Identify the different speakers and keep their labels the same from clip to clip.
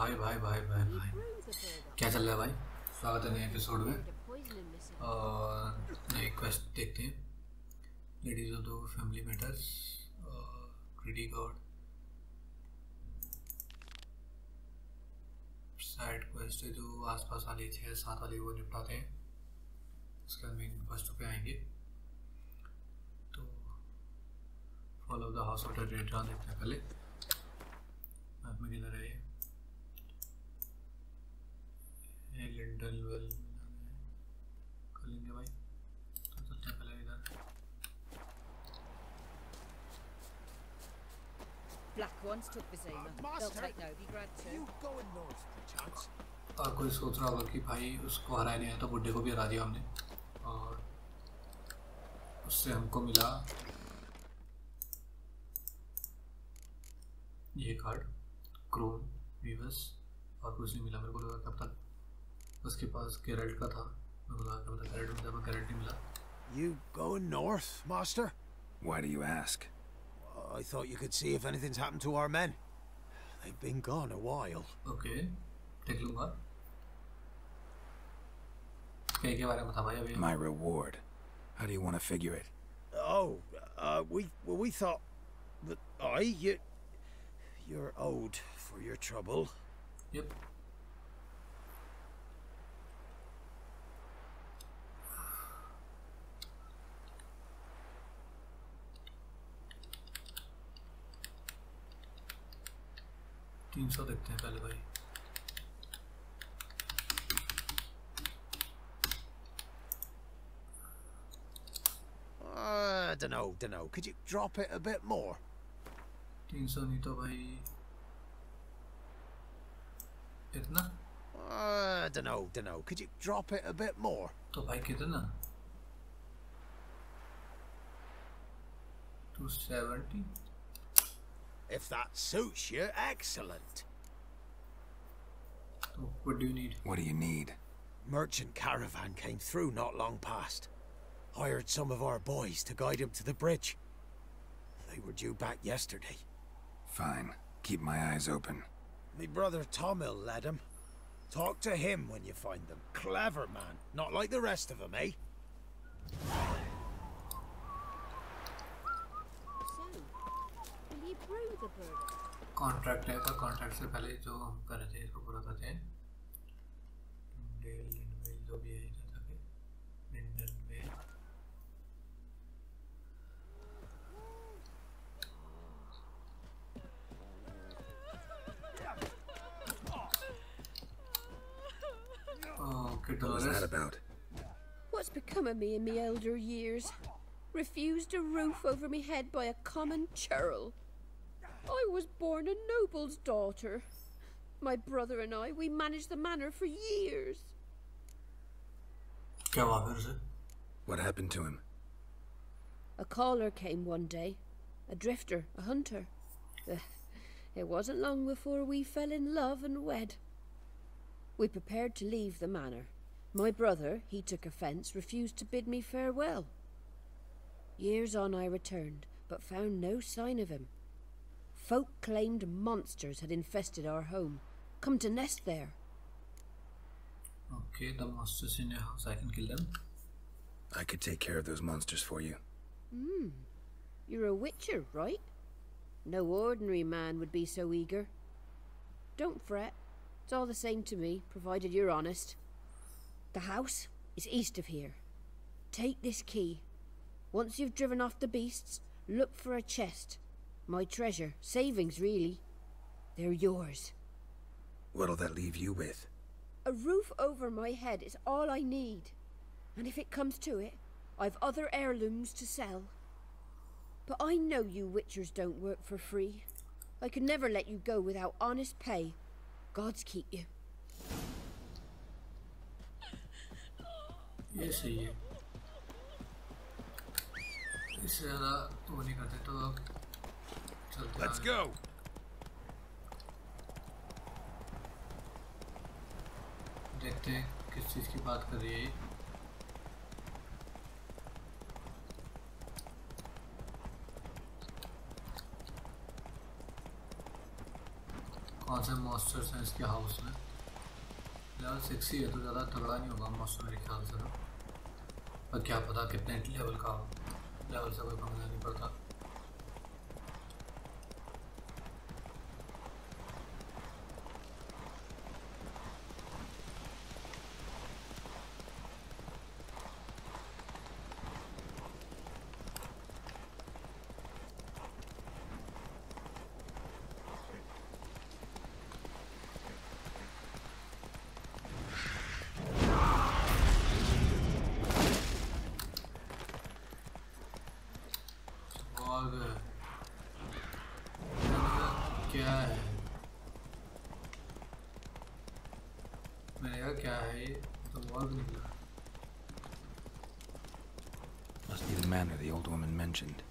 Speaker 1: भाई भाई भाई भाई भाई। क्या चल रहा है भाई? स्वागत है नए एपिसोड में। और नए क्वेस्ट देखते हैं। Ladies of the family matters क्रिटी गॉड साइड क्वेस्ट है जो आसपास वाली छः सात वाली वो निपटाते हैं। उसके बाद मेन क्वेस्ट पे आएँगे। तो follow the house of the देखते हैं पहले। मैप में किधर है लिंडल वेल कर लेंगे भाई तो चलते हैं पहले इधर
Speaker 2: Black ones took Vizima. They'll
Speaker 3: Master.
Speaker 2: take Novigrad too.
Speaker 3: You going north, perchance?
Speaker 1: और कोई सोच रहा होगा कि भाई उसको हराया नहीं है तो बुड्ढे को भी हरा दिया हमने और उससे हमको मिला ये कार्ड क्रोम वीवस और कुछ नहीं मिला मेरे को लगा कब तक उसके पास कैरेट का था मेरे को लगा कब तक कैरेट मिला पर कैरेट नहीं मिला
Speaker 3: You going north, Master?
Speaker 4: Why do you ask?
Speaker 3: I thought you could see if anything's happened to our men. They've been gone a while.
Speaker 1: Okay देख लूँगा कहीं के बारे में था भाई अभी
Speaker 4: My reward. How do you want to figure it?
Speaker 3: Oh, uh, we well, we thought that I you you're owed for your trouble.
Speaker 1: Yep. तीन सौ देखते हैं पहले भाई
Speaker 3: Uh, I don't know, don't know. Could you drop it a bit more?
Speaker 1: तीन सौ नहीं तो भाई इतना
Speaker 3: Uh, I don't know, don't know. Could you drop it a bit more?
Speaker 1: तो भाई कितना to seventy
Speaker 3: if that suits you, excellent.
Speaker 1: what do you need
Speaker 4: What do you need?
Speaker 3: Merchant caravan came through not long past. Hired some of our boys to guide him to the bridge. They were due back yesterday.
Speaker 4: Fine. Keep my eyes open.
Speaker 3: Me brother Tomil led him. Talk to him when you find them. Clever man, not like the rest of them, eh?
Speaker 2: So, will you brew the bird?
Speaker 1: Contract है पर contract से पहले जो हम कर रहे थे इसको पूरा करते हैं डेल लिंडवेल जो भी है इधर तक है लिंडनवेल okay
Speaker 4: What was that
Speaker 1: dollars
Speaker 4: about?
Speaker 5: What's become of me in me elder years? Refused a roof over me head by a common churl. was born a noble's daughter. My brother and I, we managed the manor for years.
Speaker 1: Go on.
Speaker 4: What happened to him?
Speaker 5: A caller came one day. A drifter, a hunter. Eh, it wasn't long before we fell in love and wed. We prepared to leave the manor. My brother, he took offence, refused to bid me farewell. Years on I returned, but found no sign of him. Folk claimed monsters had infested our home, come to nest there.
Speaker 1: Okay, the monsters in your house, I can kill them.
Speaker 4: I could take care of those monsters for you. Hmm.
Speaker 5: You're a witcher, right? No ordinary man would be so eager. Don't fret. It's all the same to me, provided you're honest. The house is east of here. Take this key. Once you've driven off the beasts, look for a chest My treasure. Savings, really. They're yours.
Speaker 4: What'll that leave you with?
Speaker 5: A roof over my head is all I need. And if it comes to it, I've other heirlooms to sell. But I know you witchers don't work for free. I could never let you go without honest pay. God's keep you.
Speaker 1: ये सही है इससे ज़्यादा वो नहीं करते तो अब चलते
Speaker 3: Let's go.
Speaker 1: देखते हैं किस चीज़ की बात कर रही है कौन से मॉन्स्टर्स हैं इसके हाउस में? लेवल सिक्स ही है तो ज़्यादा तगड़ा नहीं होगा मॉन्स्टर मेरे ख्याल से तो। और क्या पता कितने लेवल का हो। लेवल से कोई पंगा नहीं पड़ता। क्या है मैंने कहा क्या है ये तो वर्ग निकला
Speaker 4: Must be the manor the old woman mentioned.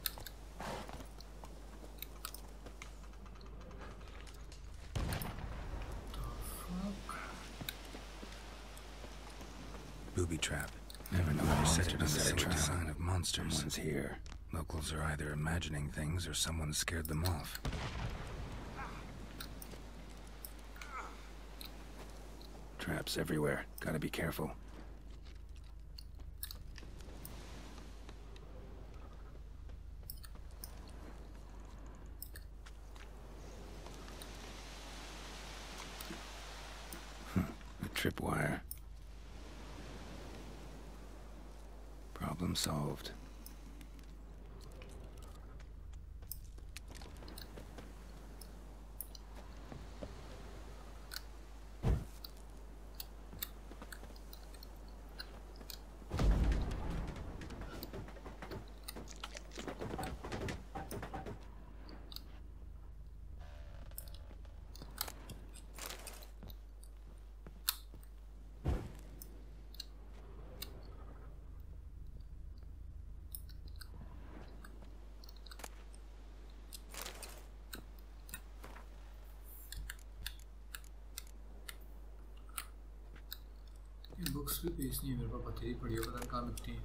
Speaker 4: Booby trap. Never know when to set it aside trap. sign of monsters. Someone's here. Locals are either imagining things or someone scared them off. Traps everywhere. Gotta be careful. Hmm, a tripwire. Problem solved.
Speaker 1: ये books भी page नहीं है मेरे पास बतेरी पड़ी है पता नहीं कहाँ मिलती है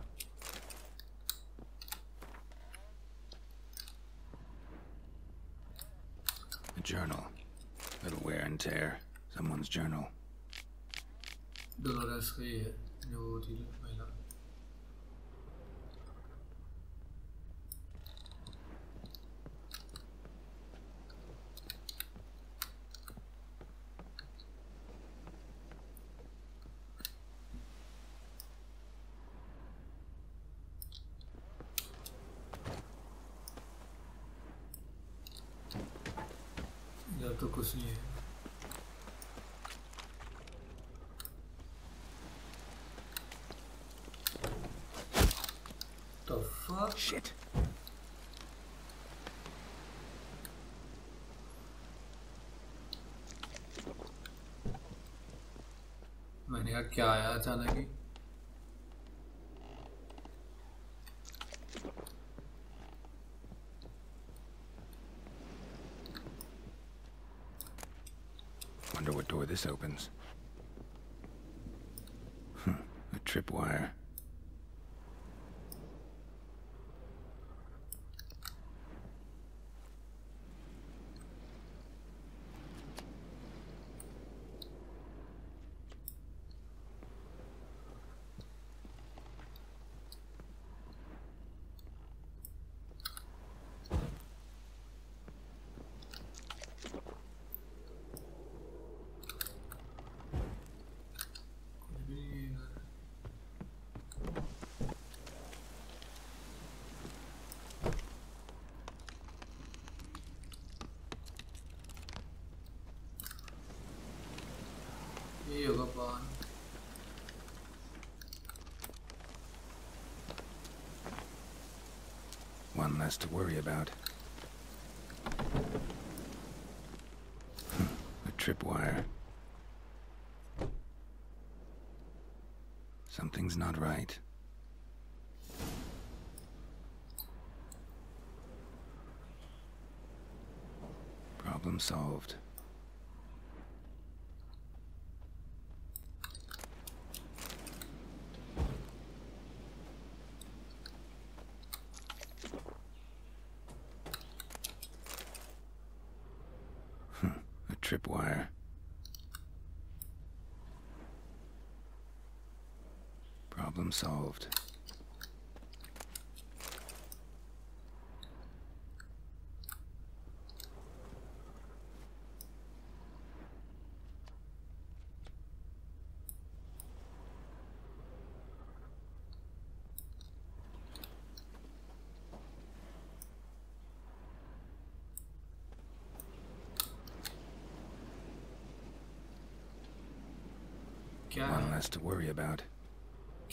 Speaker 4: A journal. Little wear and tear. Someone's journal.
Speaker 1: Dolores का ये है जो वो क्या आया अचानक ही
Speaker 4: Wonder what door this opens. Hmm, a tripwire. One less to worry about. Hmm, a tripwire. Something's not right. Problem solved. tripwire. Problem solved. One less to worry about.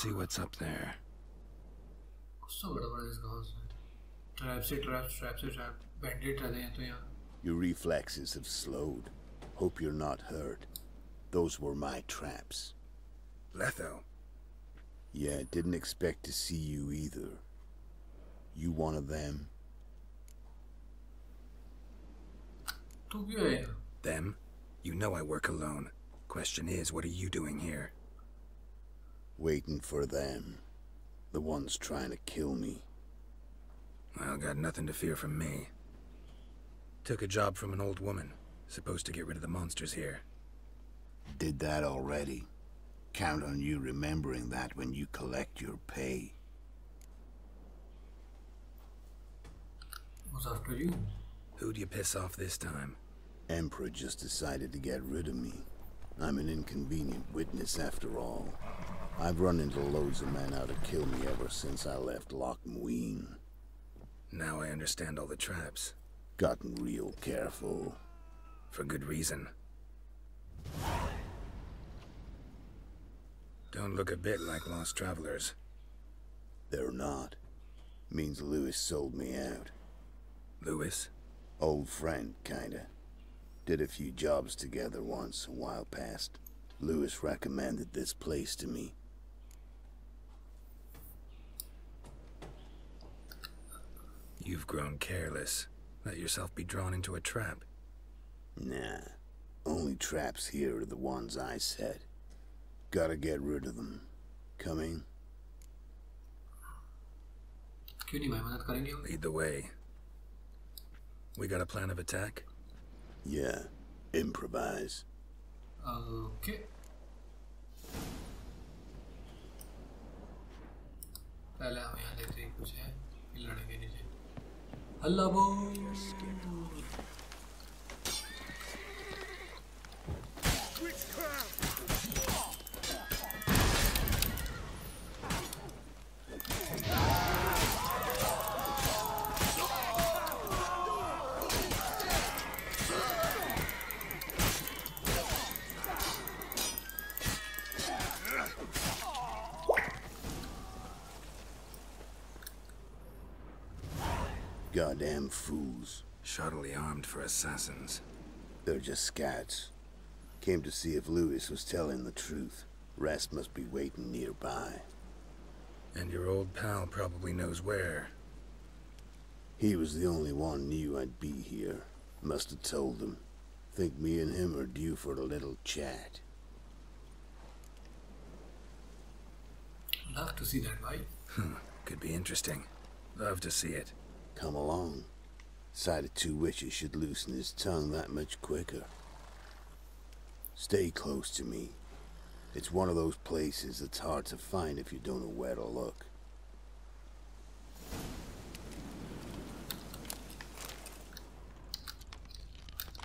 Speaker 4: see what's up there.
Speaker 6: Your reflexes have slowed. Hope you're not hurt. Those were my traps.
Speaker 4: Letho?
Speaker 6: Yeah, didn't expect to see you either. You one of them?
Speaker 4: Them? You know I work alone. Question is, what are you doing here?
Speaker 6: Waiting for them. The ones trying to kill me.
Speaker 4: Well, got nothing to fear from me. Took a job from an old woman. Supposed to get rid of the monsters here.
Speaker 6: Did that already. Count on you remembering that when you collect your pay.
Speaker 1: was after you
Speaker 4: Who'd you piss off this time?
Speaker 6: Emperor just decided to get rid of me. I'm an inconvenient witness after all. I've run into loads of men out to kill me ever since I left Loch Muin.
Speaker 4: Now I understand all the traps.
Speaker 6: Gotten real careful.
Speaker 4: For good reason. Don't look a bit like lost travelers.
Speaker 6: They're not. Means Lewis sold me out.
Speaker 4: Lewis?
Speaker 6: Old friend, kinda. Did a few jobs together once, a while past. Lewis recommended this place to me.
Speaker 4: You've grown careless. Let yourself be drawn into a trap.
Speaker 6: Nah. Only traps here are the ones I set. Gotta get rid of them. Coming?
Speaker 1: क्यों नहीं भाई मदद करेंगे हम
Speaker 4: Lead the way. We got a plan of attack?
Speaker 6: Yeah. Improvise.
Speaker 1: Okay पहले हम यहाँ देखते हैं कुछ है फिर लड़ेंगे नीचे Hello, boy.
Speaker 6: Witchcraft! Fools.
Speaker 4: Shoddily armed for assassins.
Speaker 6: They're just scats. Came to see if Lewis was telling the truth. Rest must be waiting nearby.
Speaker 4: And your old pal probably knows where.
Speaker 6: He was the only one knew I'd be here. Must have told them. Think me and him are due for a little chat.
Speaker 1: love to see that भाई hmm,
Speaker 4: Could be interesting. Love to see it.
Speaker 6: Come along. Sight of two witchers should loosen his tongue that much quicker. Stay close to me. It's one of those places that's hard to find if you don't know where to look.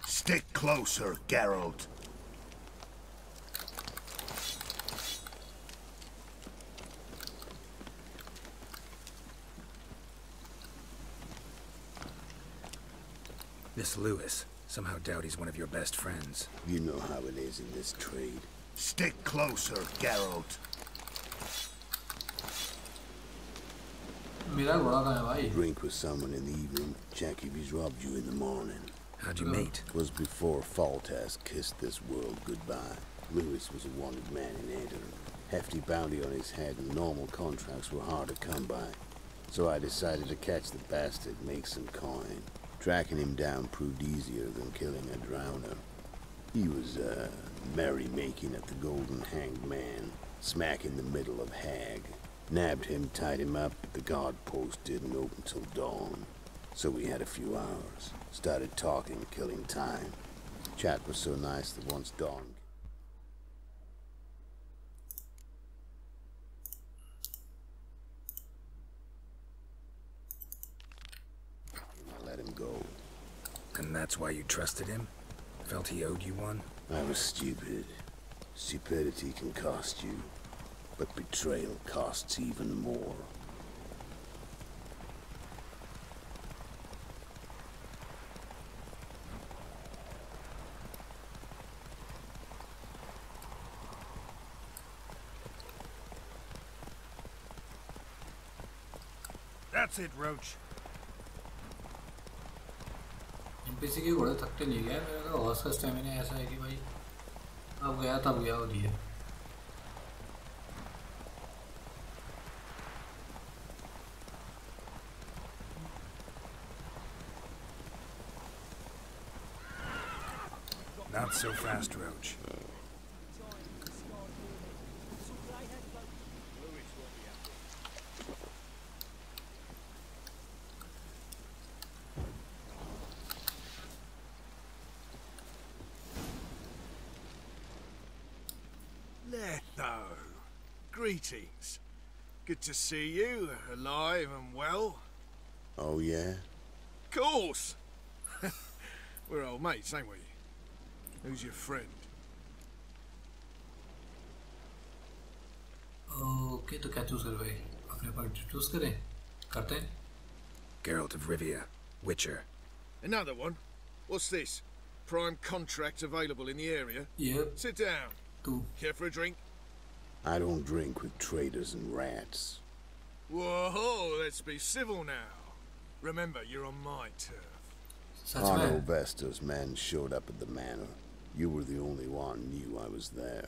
Speaker 6: Stick closer, Geralt.
Speaker 4: This Lewis. Somehow doubt he's one of your best friends.
Speaker 6: You know how it is in this trade. Stick closer, Geralt. Drink with someone in the evening, check if he's robbed you in the morning.
Speaker 4: How'd you meet?
Speaker 6: Was before Foltest kissed this world goodbye. Lewis was a wanted man in Aedirn. Hefty bounty on his head and normal contracts were hard to come by. So I decided to catch the bastard, make some coin. Tracking him down proved easier than killing a drowner. He was, uh, merrymaking at the Golden Hanged Man, smack in the middle of Hag. Nabbed him, tied him up, but the guard post didn't open till dawn. So we had a few hours. Started talking, killing time. Chat was so nice that once dawn. I let him go.
Speaker 4: And that's why you trusted him? Felt he owed you one?
Speaker 6: I was stupid. Stupidity can cost you, but betrayal costs even more.
Speaker 3: That's it, Roach.
Speaker 1: के घोड़े थकते ले गया मेरा तो horse का stamina ऐसा है कि भाई अब गया तब गया हो दिया
Speaker 4: Not so fast, Roach.
Speaker 7: greetings. Good to see you, alive and well.
Speaker 6: Oh, yeah?
Speaker 7: Course! We're old mates, ain't we? Who's your friend?
Speaker 1: Okay तो क्या चूज कर भाई अपने पार्ट चूज करें करते हैं
Speaker 4: Geralt of Rivia, Witcher.
Speaker 7: Another one? What's this? Prime contract available in the area?
Speaker 1: ये
Speaker 7: Sit down.
Speaker 1: तू
Speaker 7: Care for a drink?
Speaker 6: I don't drink with traitors and rats.
Speaker 7: Whoa, let's be civil now. Remember, you're on my turf.
Speaker 6: Arno. Vesta's men showed up at the manor. You were the only one knew I was there.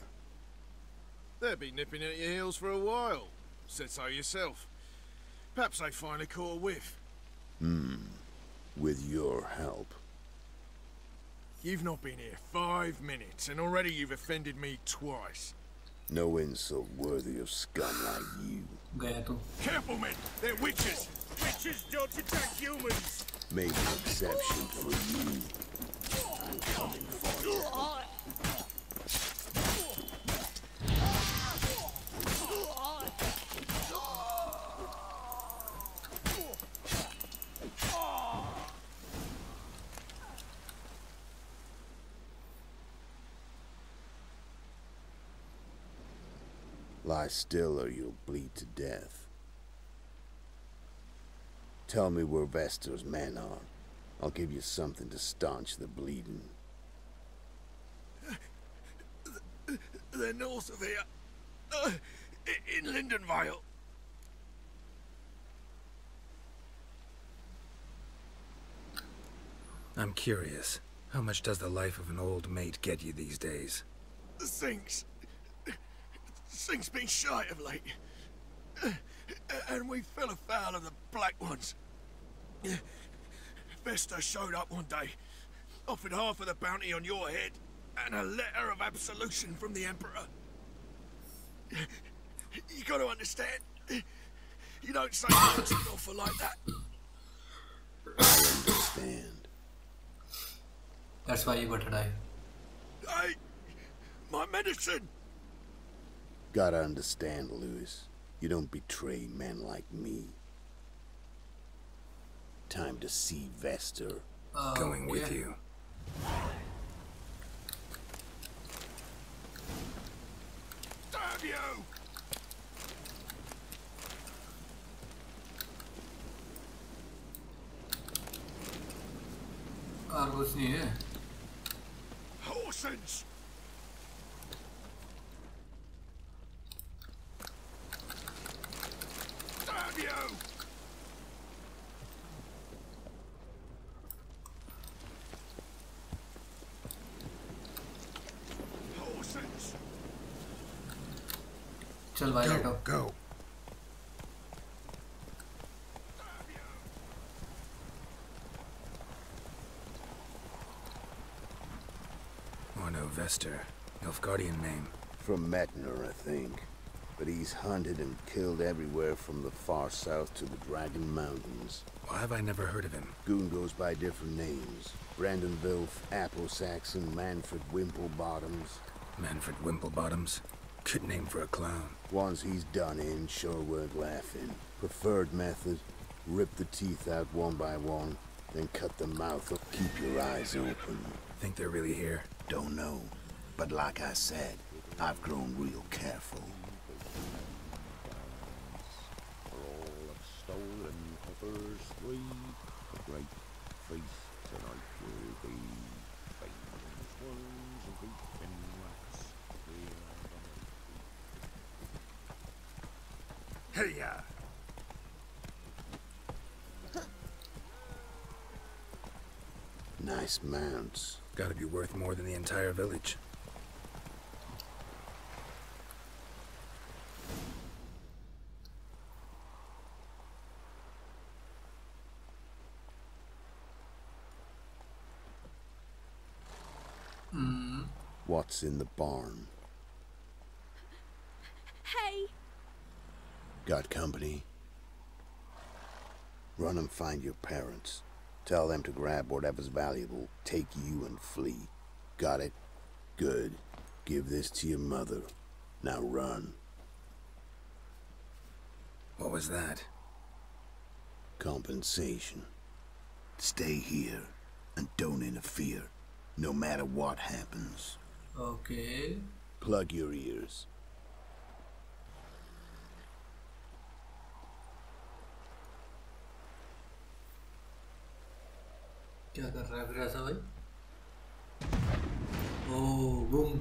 Speaker 7: They'll be nipping at your heels for a while. Said so yourself. Perhaps they finally caught a whiff. Hmm.
Speaker 6: With your help.
Speaker 7: You've not been here five minutes, and already you've offended me twice.
Speaker 6: No insult worthy of scum like you.
Speaker 1: Gato.
Speaker 7: Careful, men! They're witchers! Witchers don't attack humans!
Speaker 6: Made an exception for you. I'm coming for you. Lie still or you'll bleed to death. Tell me where Vestor's men are. I'll give you something to staunch the bleeding.
Speaker 7: They're north of here. Uh, in Lindenvale.
Speaker 4: I'm curious. How much does the life of an old mate get you these days?
Speaker 7: Things... Things been shy of late. And we fell afoul of the black ones. Vesta showed up one day, offered half of the bounty on your head, and a letter of absolution from the Emperor. You gotta understand, you don't say words an offer like that.
Speaker 6: I understand.
Speaker 1: That's why you gotta die.
Speaker 7: I... my medicine!
Speaker 6: Gotta understand, Lewis. You don't betray men like me. Time to see Vester.
Speaker 4: Uh, Going yeah. with you.
Speaker 7: Damn you!
Speaker 1: Argus. Horses!
Speaker 4: Go, go. Arno Vester, Guardian name.
Speaker 6: From Metinna, I think. But he's hunted and killed everywhere from the far south to the Dragon Mountains.
Speaker 4: Why have I never heard of him?
Speaker 6: Goon goes by different names. Brandon Vilf, Apple Saxon, Manfred Wimplebottoms.
Speaker 4: Manfred Wimplebottoms? Good name for a clown.
Speaker 6: Ones he's done in sure weren't laughing. Preferred method, rip the teeth out one by one, then cut the mouth up. Keep your eyes open.
Speaker 4: Think they're really here?
Speaker 6: Don't know. But like I said, I've grown real careful.
Speaker 3: For all of stolen Hooper's three, a great feast tonight will be. Famous ones of beef and wax, we are the
Speaker 4: Hey ya!
Speaker 6: Nice mounts.
Speaker 4: Gotta be worth more than the entire village. Hmm.
Speaker 6: What's in the barn? Got company? Run and find your parents. Tell them to grab whatever's valuable, take you and flee. Got it? Good. Give this to your mother. Now run.
Speaker 4: What was that?
Speaker 6: Compensation. Stay here and don't interfere, no matter what happens.
Speaker 1: Okay.
Speaker 6: Plug your ears.
Speaker 1: क्या कर रहा है फिर ऐसा भाई ओ boom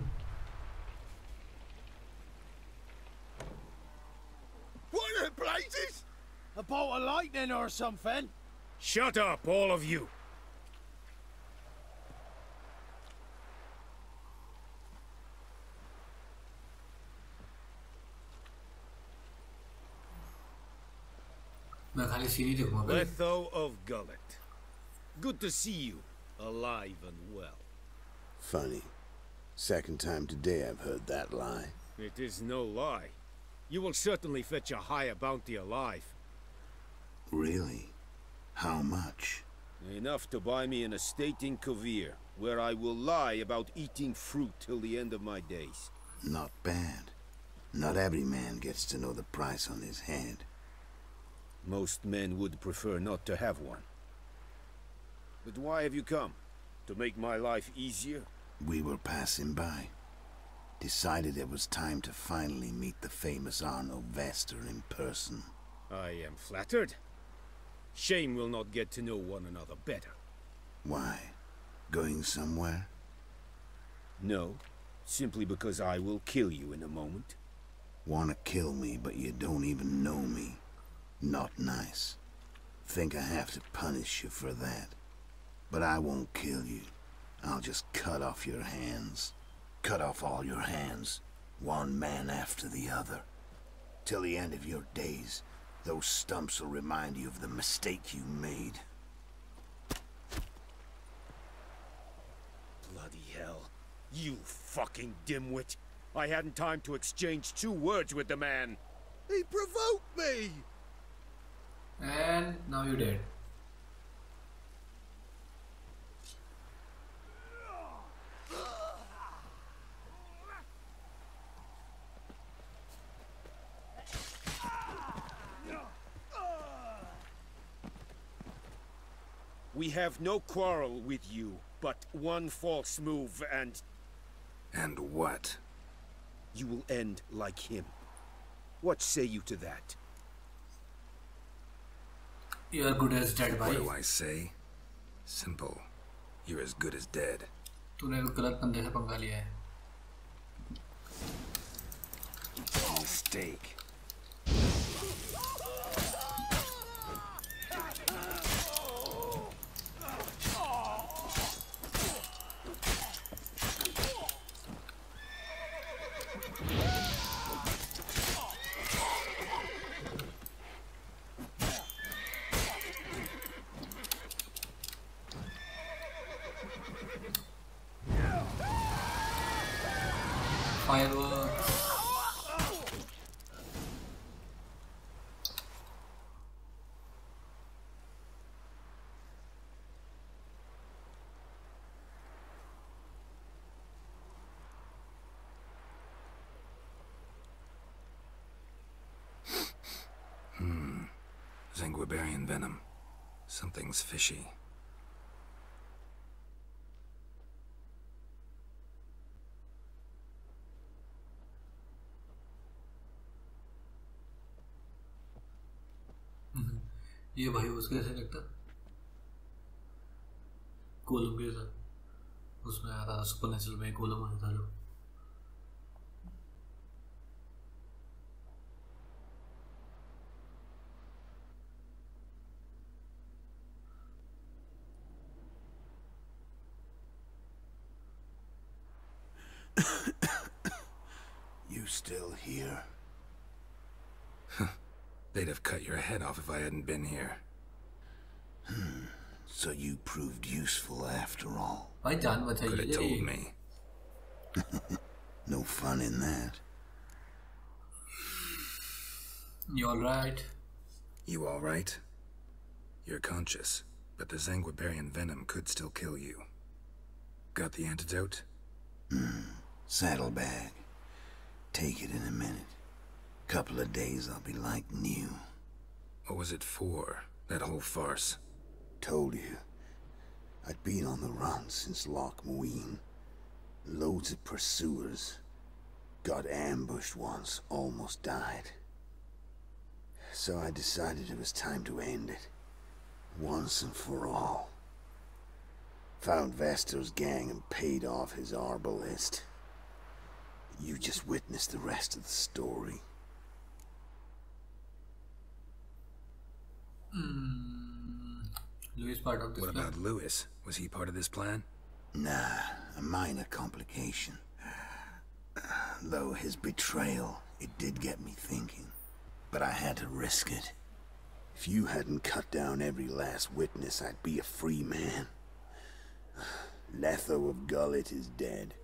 Speaker 8: What are blazes?
Speaker 9: A bolt of lightning or something?
Speaker 3: Shut up, all of you. Letho of Gulet. Good to see you, alive and well.
Speaker 6: Funny. Second time today I've heard that lie.
Speaker 3: It is no lie. You will certainly fetch a higher bounty alive.
Speaker 6: Really? How much?
Speaker 3: Enough to buy me an estate in Kovir, where I will lie about eating fruit till the end of my days.
Speaker 6: Not bad. Not every man gets to know the price on his head.
Speaker 3: Most men would prefer not to have one. But why have you come? To make my life easier?
Speaker 6: We were passing by. Decided it was time to finally meet the famous Arno Vester in person.
Speaker 3: I am flattered. Shame we'll not get to know one another better.
Speaker 6: Why? Going somewhere?
Speaker 3: No, simply because I will kill you in a moment.
Speaker 6: Wanna kill me, but you don't even know me. Not nice. Think I have to punish you for that. But I won't kill you. I'll just cut off your hands. Cut off all your hands, one man after the other. Till the end of your days, those stumps will remind you of the mistake you made.
Speaker 3: Bloody hell. You fucking dimwit. I hadn't time to exchange two words with the man.
Speaker 8: He provoked me!
Speaker 1: and now you're dead
Speaker 3: We have no quarrel with you, but one false move and
Speaker 4: And what?
Speaker 3: you will end like him. What say you to that?
Speaker 1: you're good as dead
Speaker 4: What
Speaker 1: भाई
Speaker 4: do I say? Simple. You're as good as dead.
Speaker 1: तूने गलत बंदे से पंगा लिया है
Speaker 4: Mistake.
Speaker 1: my
Speaker 4: hmm. Venom. Something's fishy.
Speaker 1: ये भाई उसके से लगता। कोलम के साथ। उसमें आया था, सुपर नेचुरल में कोलम आया था जो।
Speaker 6: You still here?
Speaker 4: They'd have cut your head off if I hadn't been here. Hmm.
Speaker 6: So you proved useful after all.
Speaker 1: I done what you
Speaker 4: Could have told me.
Speaker 6: no fun in that.
Speaker 1: You alright?
Speaker 4: You alright? You're conscious, but the Zangvebarian venom could still kill you. Got the antidote? Hmm.
Speaker 6: Saddlebag. Take it in a minute. Couple of days I'll be like new.
Speaker 4: What was it for, that whole farce?
Speaker 6: Told you. I'd been on the run since Loch Muin. Loads of pursuers. Got ambushed once, almost died. So I decided it was time to end it. Once and for all. Found Vestor's gang and paid off his arbalist. You just witnessed the rest of the story. Hmm.
Speaker 1: Louis part of this
Speaker 4: What
Speaker 1: plan.
Speaker 4: about Lewis? Was he part of this plan?
Speaker 6: Nah, a minor complication. Though his betrayal, it did get me thinking. But I had to risk it. If you hadn't cut down every last witness, I'd be a free man. Letho of Gulet is dead.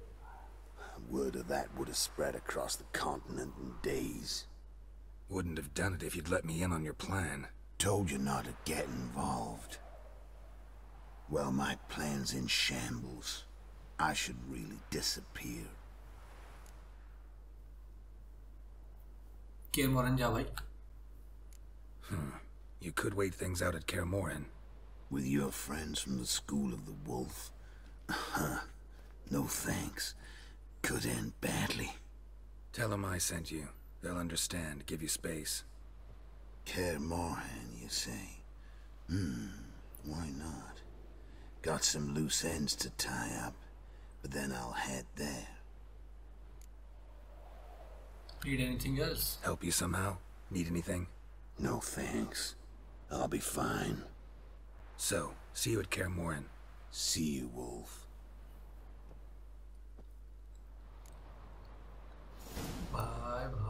Speaker 6: Word of that would have spread across the continent in days.
Speaker 4: Wouldn't have done it if you'd let me in on your plan
Speaker 6: told you not to get involved. Well, my plan's in shambles. I should really disappear.
Speaker 1: Kaer Morhen. Hmm.
Speaker 4: You could wait things out at Kaer Morhen.
Speaker 6: With your friends from the School of the Wolf? Huh. No thanks. Could end badly.
Speaker 4: Tell them I sent you. They'll understand, give you space.
Speaker 6: Kaer Morhen, you say? Hmm, why not? Got some loose ends to tie up, but then I'll head there.
Speaker 1: Need anything else?
Speaker 4: Help you somehow? Need anything?
Speaker 6: No thanks. I'll be fine.
Speaker 4: So, see you at Kaer Morhen.
Speaker 6: See you, Wolf.
Speaker 1: Bye. -bye.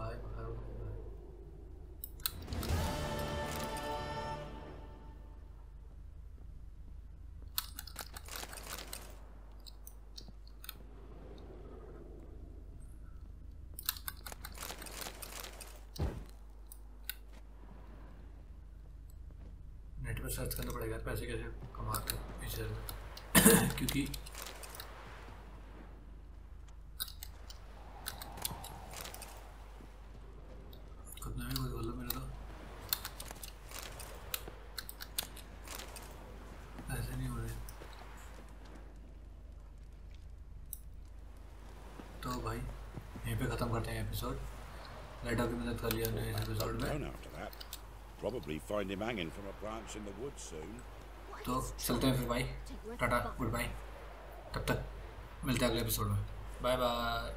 Speaker 1: Search करना पड़ेगा पैसे कैसे कमाते हैं future में।
Speaker 10: क्योंकि Probably find him hanging from a branch in the woods soon.
Speaker 1: तो चलते हैं फिर भाई टाटा गुड बाय तब तक मिलते हैं अगले एपिसोड में बाय बाय